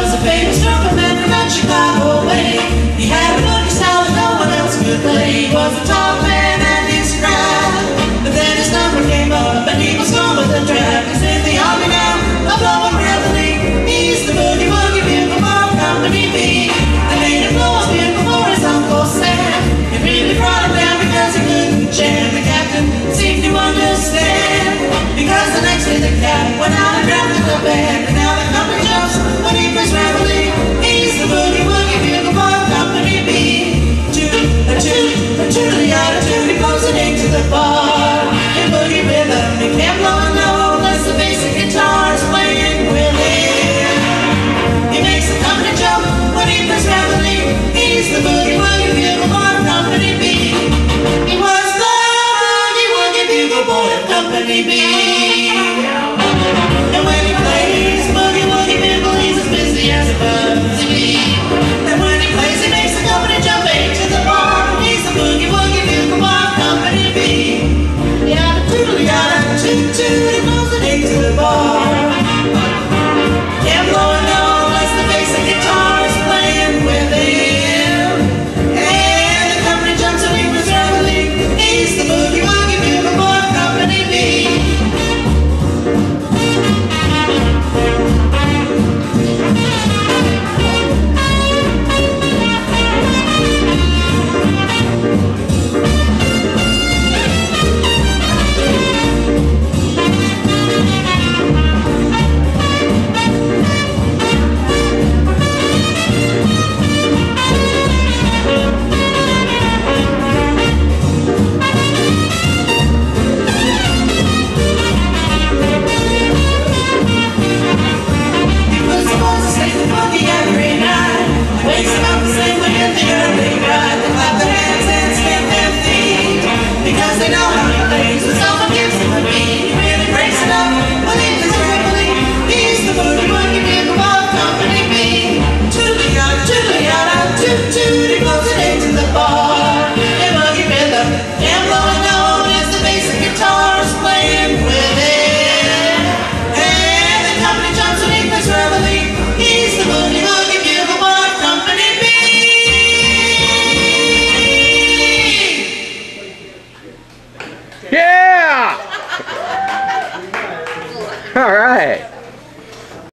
was a famous trumpet man from that Chicago way. He had a boogie style that no one else could play. He was a tall man and his cried. But then his number came up and he was gone with the draft. He's in the army now, a blowing reveille. He's the boogie woogie man from our company B. I made him blow up man before his Uncle Sam. He really brought him down because he couldn't jam. The captain seemed to understand. Because the next day the captain went out and grabbed the band. All right.